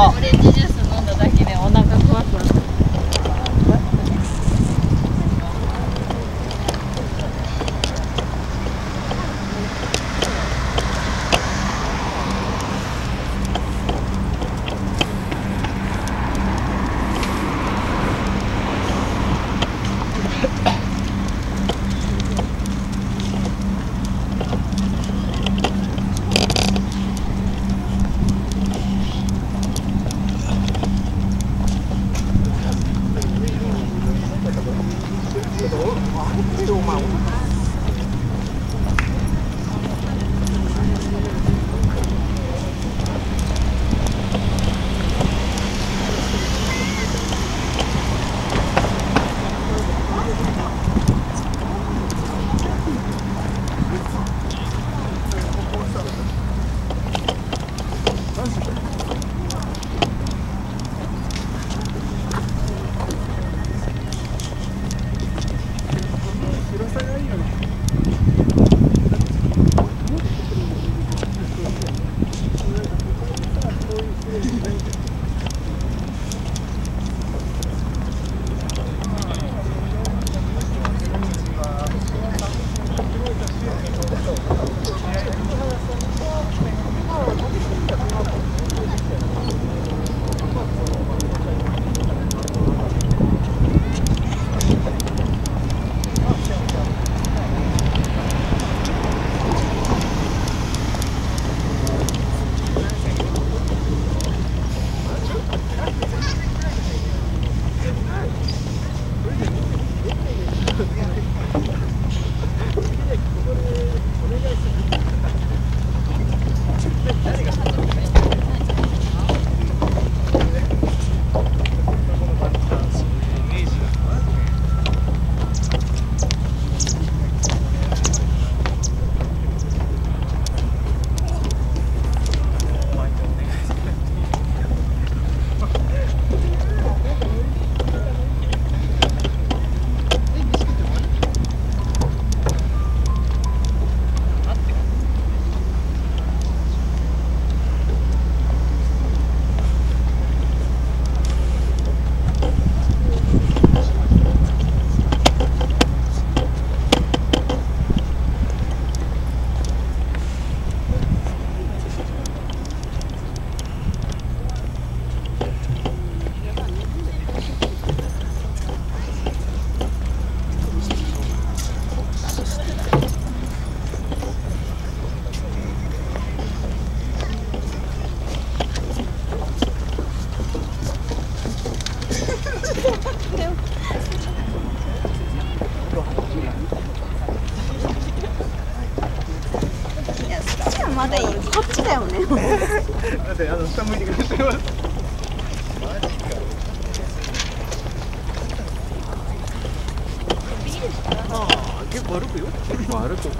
オ誰がよね。だってあの下向いてくれてますああ結構歩くよ。結構歩くけど